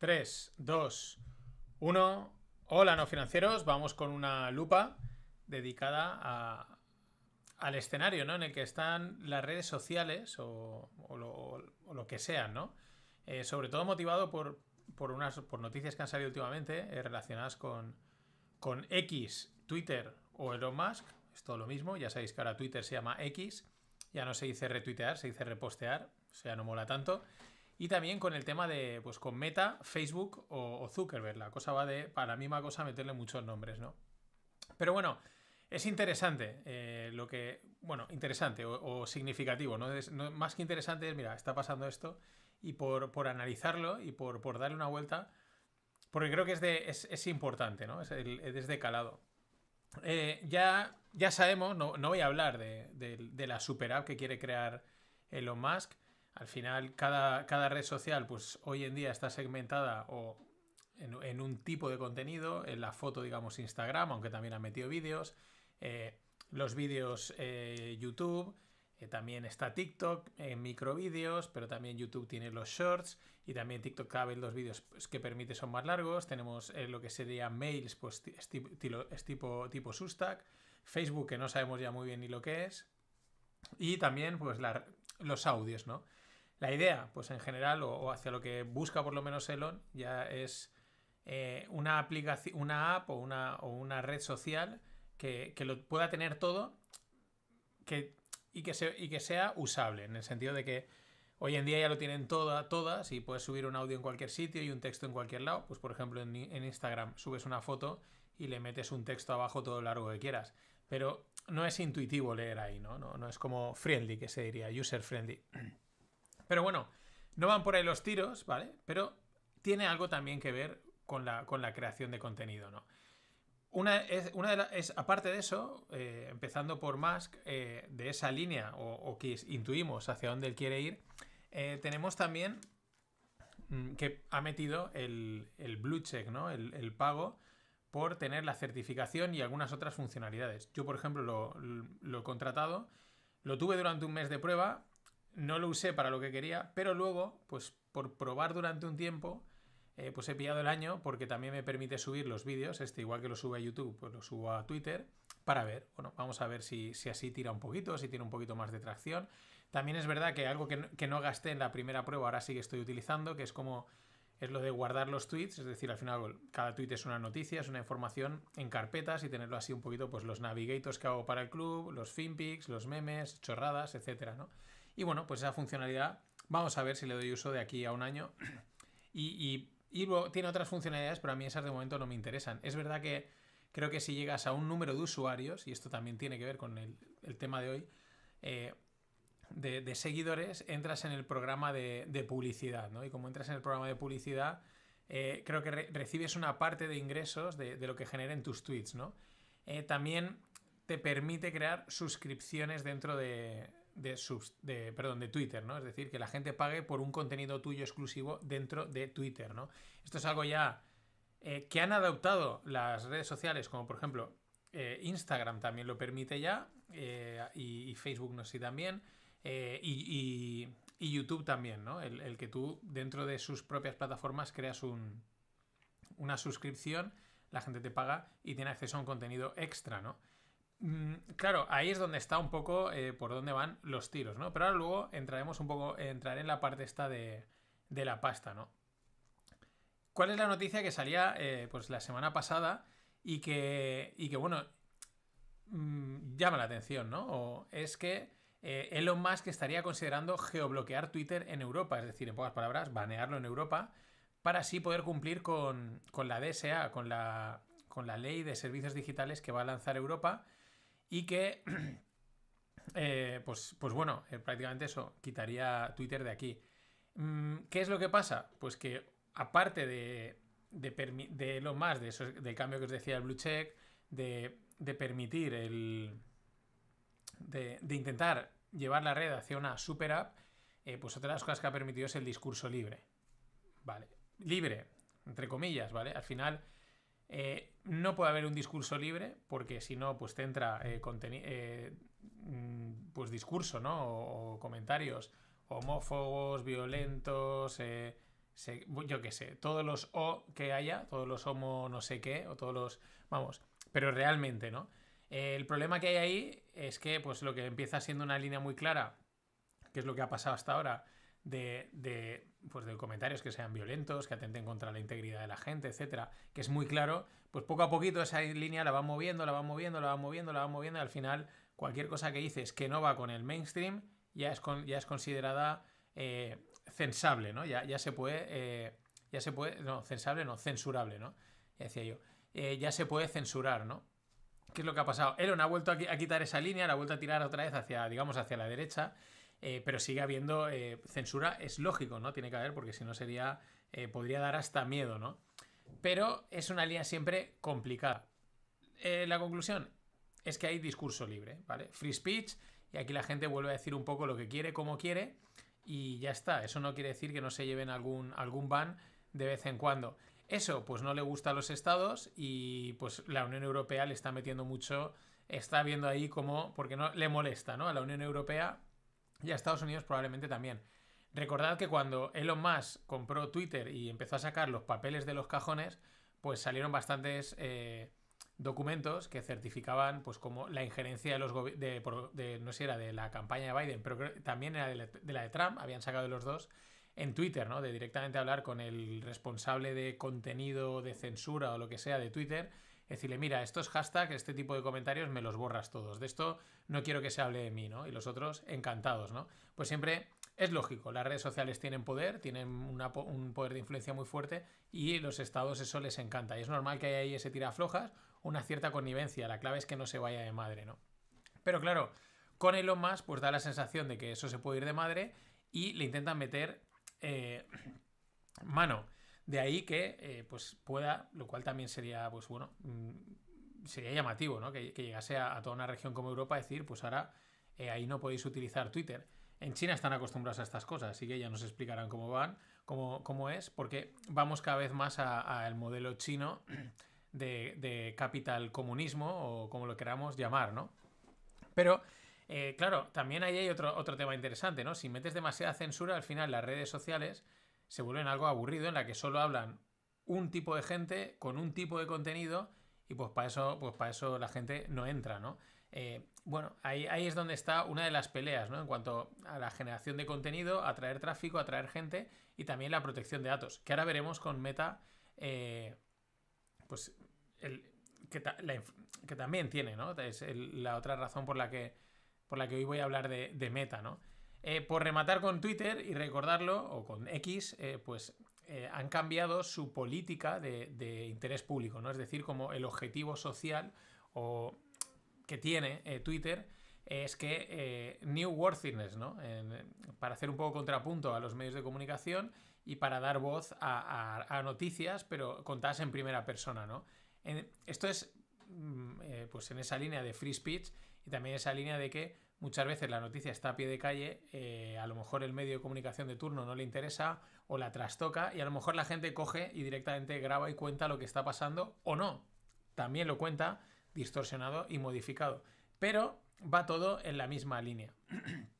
3, 2, 1. Hola, no financieros. Vamos con una lupa dedicada al escenario ¿no? en el que están las redes sociales o, lo, que sean, ¿no? Eh, sobre todo motivado por, unas por noticias que han salido últimamente eh, relacionadas con, con X, Twitter o Elon Musk. Es todo lo mismo. Ya sabéis que ahora Twitter se llama X. Ya no se dice retuitear, se dice repostear. O sea, no mola tanto. Y también con el tema de, pues con Meta, Facebook o, Zuckerberg. La cosa va de, para la misma cosa, meterle muchos nombres, ¿no? Pero bueno, es interesante eh, lo que, bueno, interesante o, significativo, ¿no? Más que interesante es, mira, está pasando esto y por, por analizarlo y por, por, darle una vuelta, porque creo que es, de, es, importante, ¿no? Es, es de. Eh, ya, ya sabemos, no, no, voy a hablar de, de la super app que quiere crear Elon Musk, al final, cada, cada red social, pues hoy en día está segmentada o en, un tipo de contenido, en la foto, digamos, Instagram, aunque también ha metido vídeos, eh, los vídeos eh, YouTube, eh, también está TikTok en microvídeos, pero también YouTube tiene los shorts y también TikTok cada vez los vídeos pues, que permite son más largos. Tenemos lo que sería mails, pues es tipo, tipo, Substack. Facebook, que no sabemos ya muy bien ni lo que es. Y también, pues, los audios, ¿no? La idea, pues en general, o, hacia lo que busca por lo menos Elon, ya es eh, una aplicación, una app o una, una red social que, lo pueda tener todo que, y, que y que sea usable, en el sentido de que hoy en día ya lo tienen toda, todas y puedes subir un audio en cualquier sitio y un texto en cualquier lado. Pues por ejemplo en, Instagram subes una foto y le metes un texto abajo todo largo que quieras. Pero no es intuitivo leer ahí, ¿no? No, no es como friendly, que se diría, user friendly. Pero bueno, no van por ahí los tiros, ¿vale? Pero tiene algo también que ver con la, con la creación de contenido, ¿no? Una es, una de es aparte de eso, eh, empezando por Musk, eh, de esa línea o, que intuimos hacia dónde él quiere ir, eh, tenemos también mm, que ha metido el, blue check, ¿no? El, pago por tener la certificación y algunas otras funcionalidades. Yo, por ejemplo, lo, lo he contratado, lo tuve durante un mes de prueba no lo usé para lo que quería, pero luego, pues por probar durante un tiempo, eh, pues he pillado el año porque también me permite subir los vídeos, este igual que lo subo a YouTube, pues lo subo a Twitter para ver. Bueno, vamos a ver si, así tira un poquito, si tiene un poquito más de tracción. También es verdad que algo que no, que no gasté en la primera prueba ahora sí que estoy utilizando, que es como es lo de guardar los tweets, es decir, al final cada tweet es una noticia, es una información en carpetas y tenerlo así un poquito, pues los navigators que hago para el club, los finpics, los memes, chorradas, etcétera, ¿no? Y bueno, pues esa funcionalidad vamos a ver si le doy uso de aquí a un año. Y, luego tiene otras funcionalidades, pero a mí esas de momento no me interesan. Es verdad que creo que si llegas a un número de usuarios, y esto también tiene que ver con el, tema de hoy, eh, de, seguidores, entras en el programa de, publicidad, ¿no? Y como entras en el programa de publicidad, eh, creo que recibes una parte de ingresos de, lo que generen tus tweets, ¿no? Eh, también te permite crear suscripciones dentro de, de, perdón, de Twitter, ¿no? Es decir, que la gente pague por un contenido tuyo exclusivo dentro de Twitter, ¿no? Esto es algo ya eh, que han adoptado las redes sociales, como por ejemplo eh, Instagram también lo permite ya, eh, y, Facebook no sé también, y, YouTube también, ¿no? El, que tú dentro de sus propias plataformas creas un, una suscripción, la gente te paga y tiene acceso a un contenido extra, ¿no? Mm, claro, ahí es donde está un poco eh, por dónde van los tiros, ¿no? Pero ahora luego entraremos un poco, entraré en la parte esta de, la pasta, ¿no? ¿Cuál es la noticia que salía eh, pues la semana pasada y que, y que bueno, mm, llama la atención, ¿no? O es que eh, Elon Musk estaría considerando geobloquear Twitter en Europa, es decir, en pocas palabras, banearlo en Europa, para así poder cumplir con, con la DSA, con la, con la ley de servicios digitales que va a lanzar Europa y que, eh, pues, pues bueno, eh, prácticamente eso, quitaría Twitter de aquí. Mm, ¿Qué es lo que pasa? Pues que aparte de, de, lo más, de eso, del cambio que os decía el blue check, de, permitir el... De, intentar llevar la red hacia una super app, eh, pues otra de las cosas que ha permitido es el discurso libre. Vale. Libre, entre comillas, ¿vale? Al final eh, no puede haber un discurso libre porque si no, pues te entra eh, eh, mm, pues discurso, ¿no? O, comentarios homófobos, violentos, yo qué sé, todos los O que haya, todos los homo no sé qué, o todos los, vamos, pero realmente, ¿no? el problema que hay ahí es que, pues lo que empieza siendo una línea muy clara, que es lo que ha pasado hasta ahora, de, de, pues, de comentarios que sean violentos, que atenten contra la integridad de la gente, etcétera, que es muy claro, pues poco a poquito esa línea la van moviendo, la van moviendo, la van moviendo, la van moviendo, y al final cualquier cosa que dices que no va con el mainstream ya es, ya es considerada eh, censable, ¿no? Ya, ya se puede, eh, ya se puede, no, censable, no, censurable, ¿no? Ya decía yo, eh, ya se puede censurar, ¿no? ¿Qué es lo que ha pasado? Elon ha vuelto a, quitar esa línea, la ha vuelto a tirar otra vez hacia, digamos, hacia la derecha, pero sigue habiendo censura, es lógico, ¿no? Tiene que haber, porque si no sería, podría dar hasta miedo, ¿no? Pero es una línea siempre complicada. la conclusión es que hay discurso libre, ¿vale? Free speech, y aquí la gente vuelve a decir un poco lo que quiere, como quiere, y ya está. Eso no quiere decir que no se lleven algún, algún ban de vez en cuando. Eso, pues no le gusta a los estados y pues la Unión Europea le está metiendo mucho, está viendo ahí como, porque no le molesta, ¿no? A la Unión Europea y a Estados Unidos probablemente también. Recordad que cuando Elon Musk compró Twitter y empezó a sacar los papeles de los cajones, pues salieron bastantes eh, documentos que certificaban pues como la injerencia de los de, no sé era de la campaña de Biden pero también era de la, de Trump habían sacado de los dos en Twitter no de directamente hablar con el responsable de contenido de censura o lo que sea de Twitter decirle mira estos hashtags este tipo de comentarios me los borras todos de esto no quiero que se hable de mí no y los otros encantados no pues siempre es lógico, las redes sociales tienen poder, tienen un poder de influencia muy fuerte y los estados eso les encanta. Y es normal que haya ahí ese tiraflojas una cierta connivencia. La clave es que no se vaya de madre, ¿no? Pero claro, con Elon Musk, pues da la sensación de que eso se puede ir de madre y le intentan meter eh, mano. De ahí que eh, pues pueda, lo cual también sería, pues bueno, mm, sería llamativo, ¿no? Que, llegase a, toda una región como Europa a decir, pues ahora eh, ahí no podéis utilizar Twitter. En China están acostumbrados a estas cosas, así que ya nos explicarán cómo van, cómo, cómo es, porque vamos cada vez más al modelo chino de, capital comunismo o como lo queramos llamar, ¿no? Pero, eh, claro, también ahí hay otro, otro tema interesante, ¿no? Si metes demasiada censura, al final las redes sociales se vuelven algo aburrido en la que solo hablan un tipo de gente con un tipo de contenido y pues para eso, pues para eso la gente no entra, ¿no? Eh, bueno, ahí, ahí, es donde está una de las peleas, ¿no? En cuanto a la generación de contenido, atraer tráfico, atraer gente y también la protección de datos, que ahora veremos con Meta eh, pues el, que, también tiene, ¿no? Es la otra razón por la que, por la que hoy voy a hablar de, Meta, ¿no? Eh, por rematar con Twitter y recordarlo, o con X, eh, pues eh, han cambiado su política de, interés público, ¿no? Es decir, como el objetivo social o que tiene Twitter es que New Worthiness, ¿no? para hacer un poco contrapunto a los medios de comunicación y para dar voz a, noticias, pero contadas en primera persona, ¿no? esto es mm, pues en esa línea de free speech y también esa línea de que muchas veces la noticia está a pie de calle, eh, a lo mejor el medio de comunicación de turno no le interesa o la trastoca y a lo mejor la gente coge y directamente graba y cuenta lo que está pasando o no. También lo cuenta distorsionado y modificado. Pero va todo en la misma línea.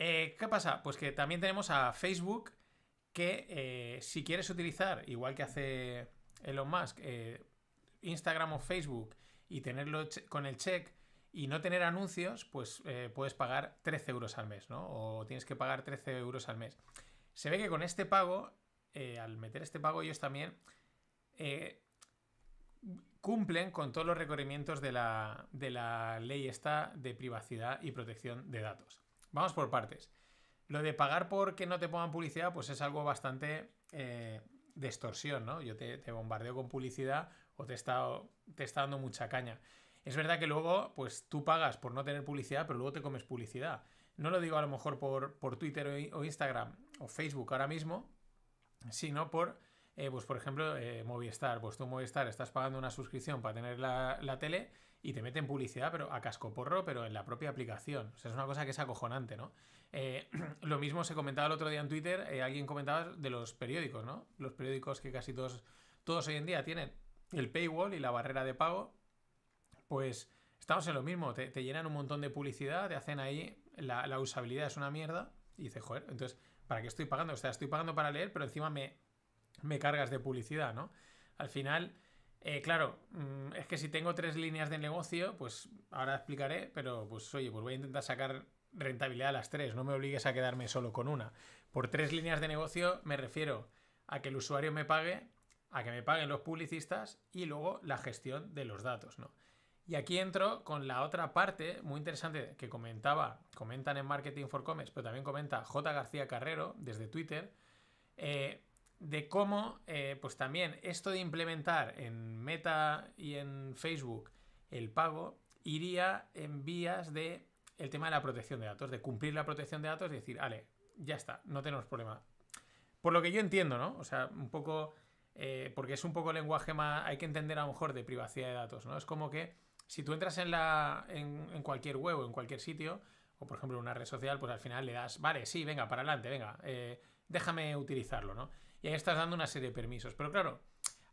Eh, ¿Qué pasa? Pues que también tenemos a Facebook que si quieres utilizar, igual que hace Elon Musk, eh, Instagram o Facebook y tenerlo con el check y no tener anuncios, pues eh, puedes pagar 13 euros al mes, ¿no? O tienes que pagar 13 euros al mes. Se ve que con este pago, eh, al meter este pago, ellos también cumplen con todos los requerimientos de la, de la ley esta de privacidad y protección de datos. Vamos por partes. Lo de pagar por que no te pongan publicidad, pues es algo bastante de extorsión, ¿no? Yo te, bombardeo con publicidad o te está, te está dando mucha caña. Es verdad que luego, pues tú pagas por no tener publicidad, pero luego te comes publicidad. No lo digo a lo mejor por, por Twitter o, Instagram o Facebook ahora mismo, sino por, eh, pues por ejemplo, eh, Movistar. Pues tú Movistar estás pagando una suscripción para tener la, la tele y te meten publicidad, pero a cascoporro, pero en la propia aplicación. O sea, es una cosa que es acojonante, ¿no? Eh, lo mismo se comentaba el otro día en Twitter, alguien comentaba de los periódicos, ¿no? Los periódicos que casi todos, todos hoy en día tienen el paywall y la barrera de pago, pues estamos en lo mismo, te, llenan un montón de publicidad, te hacen ahí, la, usabilidad es una mierda, y dices, joder, entonces, ¿para qué estoy pagando? O sea, estoy pagando para leer, pero encima me, me cargas de publicidad, ¿no? Al final, eh, claro, mm, es que si tengo tres líneas de negocio, pues ahora explicaré, pero pues oye, pues voy a intentar sacar rentabilidad a las tres, no me obligues a quedarme solo con una. Por tres líneas de negocio me refiero a que el usuario me pague, a que me paguen los publicistas y luego la gestión de los datos, ¿no? Y aquí entro con la otra parte muy interesante que comentaba, comentan en Marketing for Commerce, pero también comenta J. García Carrero desde Twitter, eh, de cómo, eh, pues también esto de implementar en Meta y en Facebook el pago iría en vías de el tema de la protección de datos, de cumplir la protección de datos y decir, vale, ya está, no tenemos problema. Por lo que yo entiendo, ¿no? O sea, un poco, eh, porque es un poco lenguaje más, hay que entender a lo mejor de privacidad de datos, ¿no? Es como que si tú entras en, la, en, cualquier web o en cualquier sitio, o por ejemplo en una red social, pues al final le das, vale, sí, venga, para adelante, venga, eh, déjame utilizarlo, ¿no? Y ahí estás dando una serie de permisos. Pero claro,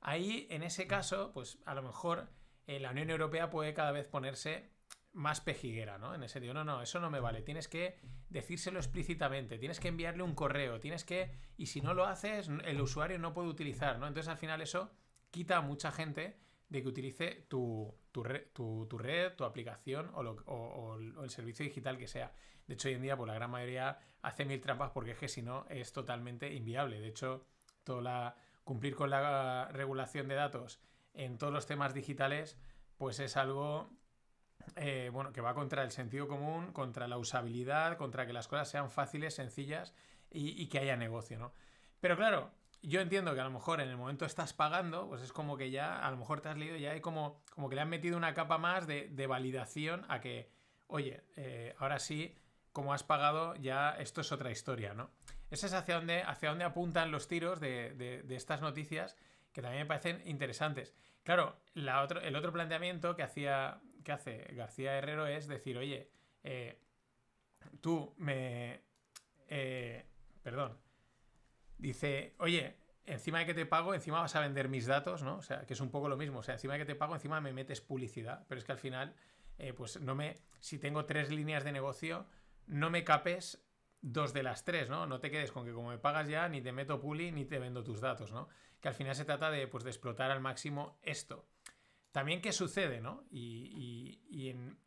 ahí en ese caso, pues a lo mejor eh, la Unión Europea puede cada vez ponerse más pejiguera, ¿no? En ese sentido, no, no, eso no me vale. Tienes que decírselo explícitamente, tienes que enviarle un correo, tienes que. Y si no lo haces, el usuario no puede utilizar, ¿no? Entonces al final eso quita a mucha gente de que utilice tu, tu, red, tu aplicación o, el servicio digital que sea. De hecho, hoy en día, pues la gran mayoría hace mil trampas porque es que si no es totalmente inviable. De hecho, toda la, cumplir con la regulación de datos en todos los temas digitales, pues es algo eh, bueno, que va contra el sentido común, contra la usabilidad, contra que las cosas sean fáciles, sencillas y, y que haya negocio, ¿no? Pero claro, yo entiendo que a lo mejor en el momento estás pagando, pues es como que ya, a lo mejor te has leído, ya hay como, como que le han metido una capa más de, validación a que, oye, eh, ahora sí, como has pagado, ya esto es otra historia, ¿no? Ese es hacia dónde, hacia dónde apuntan los tiros de, estas noticias que también me parecen interesantes. Claro, la otro, el otro planteamiento que, hacía, que hace García Herrero es decir, oye, eh, tú me... Dice, oye, encima de que te pago, encima vas a vender mis datos, ¿no? O sea, que es un poco lo mismo. O sea, encima de que te pago, encima me metes publicidad. Pero es que al final, eh, pues no me. Si tengo tres líneas de negocio, no me capes dos de las tres, ¿no? No te quedes con que como me pagas ya, ni te meto puli, ni te vendo tus datos, ¿no? Que al final se trata de, pues, de explotar al máximo esto. También, ¿qué sucede, no? Y, y en,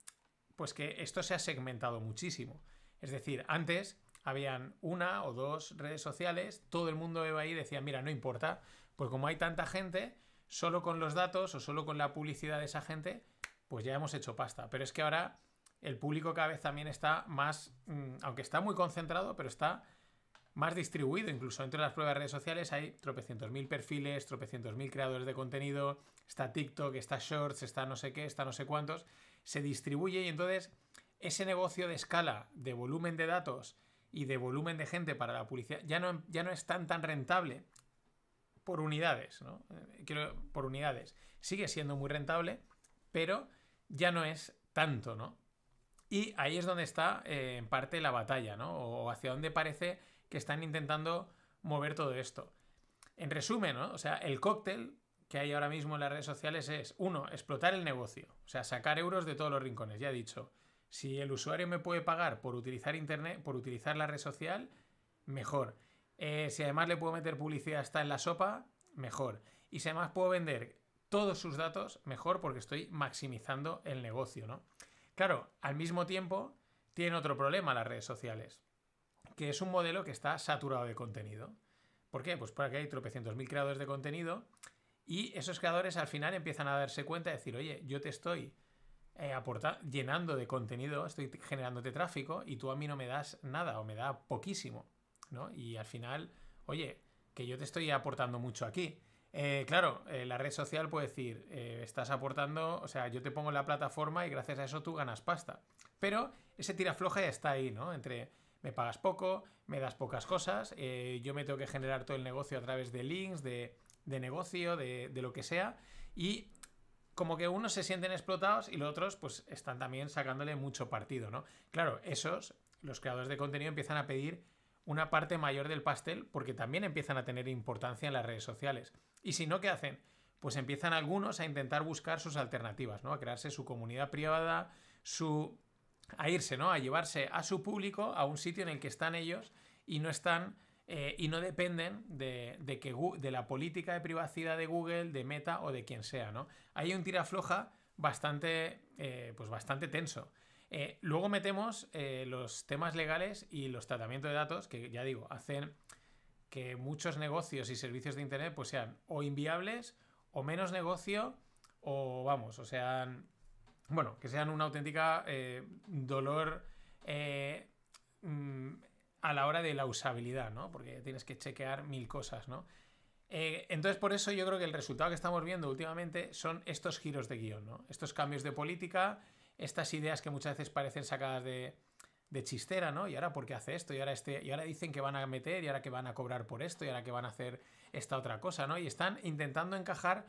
pues que esto se ha segmentado muchísimo. Es decir, antes habían una o dos redes sociales, todo el mundo iba ahí y decía, mira, no importa, pues como hay tanta gente, solo con los datos o solo con la publicidad de esa gente, pues ya hemos hecho pasta. Pero es que ahora el público cada vez también está más, mm, aunque está muy concentrado, pero está más distribuido. Incluso entre las pruebas de redes sociales hay tropecientos mil perfiles, tropecientos mil creadores de contenido, está TikTok, está Shorts, está no sé qué, está no sé cuántos. Se distribuye y entonces ese negocio de escala, de volumen de datos, y de volumen de gente para la publicidad ya no, ya no es tan rentable por unidades, ¿no? Eh, quiero, por unidades. Sigue siendo muy rentable, pero ya no es tanto, ¿no? Y ahí es donde está eh, en parte la batalla, ¿no? O hacia dónde parece que están intentando mover todo esto. En resumen, ¿no? O sea, el cóctel que hay ahora mismo en las redes sociales es, uno, explotar el negocio, o sea, sacar euros de todos los rincones, ya he dicho. Si el usuario me puede pagar por utilizar internet, por utilizar la red social, mejor. Eh, si además le puedo meter publicidad hasta en la sopa, mejor. Y si además puedo vender todos sus datos, mejor porque estoy maximizando el negocio, ¿no? Claro, al mismo tiempo tienen otro problema las redes sociales, que es un modelo que está saturado de contenido. ¿Por qué? Pues porque hay tropecientos mil creadores de contenido y esos creadores al final empiezan a darse cuenta de decir, oye, yo te estoy eh, llenando de contenido, estoy generándote tráfico y tú a mí no me das nada o me da poquísimo, ¿no? Y al final, oye, que yo te estoy aportando mucho aquí. Eh, claro, eh, la red social puede decir, estás aportando, o sea, yo te pongo la plataforma y gracias a eso tú ganas pasta. Pero ese tira floja ya está ahí, ¿no? Entre me pagas poco, me das pocas cosas, yo me tengo que generar todo el negocio a través de links, de, negocio, de, de, lo que sea, y como que unos se sienten explotados y los otros pues están también sacándole mucho partido, ¿no? Claro, esos, los creadores de contenido empiezan a pedir una parte mayor del pastel porque también empiezan a tener importancia en las redes sociales. Y si no, ¿qué hacen? Pues empiezan algunos a intentar buscar sus alternativas, ¿no? A crearse su comunidad privada, su... a irse, ¿no? A llevarse a su público a un sitio en el que están ellos y no están eh, y no dependen de, que, de la política de privacidad de Google, de Meta o de quien sea, ¿no? Hay un tirafloja bastante, eh, pues bastante tenso. Eh, luego metemos los temas legales y los tratamientos de datos, que ya digo, hacen que muchos negocios y servicios de Internet pues sean o inviables o menos negocio o vamos, o sean, bueno, que sean una auténtica dolor mm, a la hora de la usabilidad, ¿no? Porque tienes que chequear mil cosas, ¿no? Eh, entonces, por eso yo creo que el resultado que estamos viendo últimamente son estos giros de guion, ¿no? Estos cambios de política, estas ideas que muchas veces parecen sacadas de, chistera, ¿no? Y ahora, ¿por qué hace esto? Y ahora, este, y ahora dicen que van a meter, y ahora que van a cobrar por esto, y ahora que van a hacer esta otra cosa, ¿no? Y están intentando encajar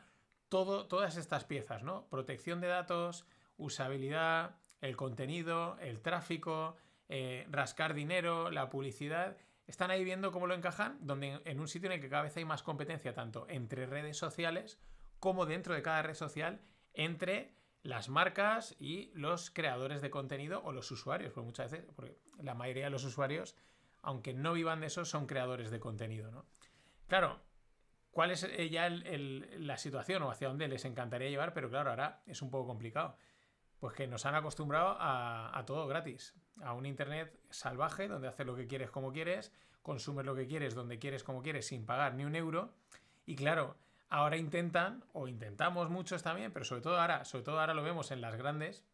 todo, todas estas piezas, ¿no? Protección de datos, usabilidad, el contenido, el tráfico, eh, rascar dinero, la publicidad. Están ahí viendo cómo lo encajan, donde en un sitio en el que cada vez hay más competencia, tanto entre redes sociales como dentro de cada red social, entre las marcas y los creadores de contenido o los usuarios, porque muchas veces, porque la mayoría de los usuarios, aunque no vivan de eso, son creadores de contenido, ¿no? Claro, ¿cuál es eh, ya la situación o hacia dónde les encantaría llevar? Pero claro, ahora es un poco complicado. Pues que nos han acostumbrado a, todo gratis, a un Internet salvaje donde haces lo que quieres como quieres, consumes lo que quieres donde quieres como quieres sin pagar ni un euro. Y claro, ahora intentan, o intentamos muchos también, pero sobre todo ahora, sobre todo ahora lo vemos en las grandes,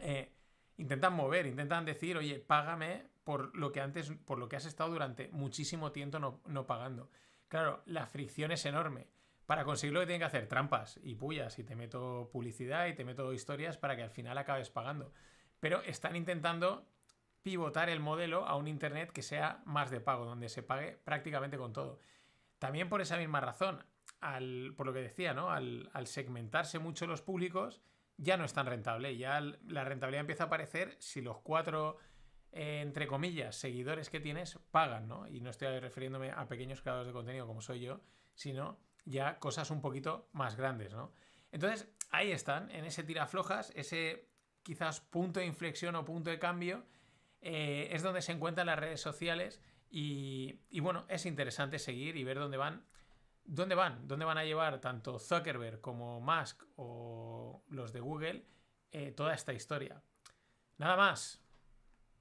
eh, intentan mover, intentan decir, oye, págame por lo que antes, por lo que has estado durante muchísimo tiempo no, no pagando. Claro, la fricción es enorme para conseguirlo que tienen que hacer trampas y pullas y te meto publicidad y te meto historias para que al final acabes pagando. Pero están intentando pivotar el modelo a un Internet que sea más de pago, donde se pague prácticamente con todo. También por esa misma razón, al, por lo que decía, ¿no? Al, segmentarse mucho los públicos, ya no es tan rentable. Ya la rentabilidad empieza a aparecer si los cuatro, eh, entre comillas, seguidores que tienes pagan, ¿no? Y no estoy refiriéndome a pequeños creadores de contenido como soy yo, sino ya cosas un poquito más grandes, ¿no? Entonces, ahí están, en ese tiraflojas, ese quizás punto de inflexión o punto de cambio, eh, es donde se encuentran las redes sociales y, bueno, es interesante seguir y ver dónde van, dónde van, dónde van a llevar tanto Zuckerberg como Musk o los de Google eh, toda esta historia. Nada más.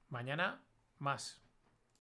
Mañana más.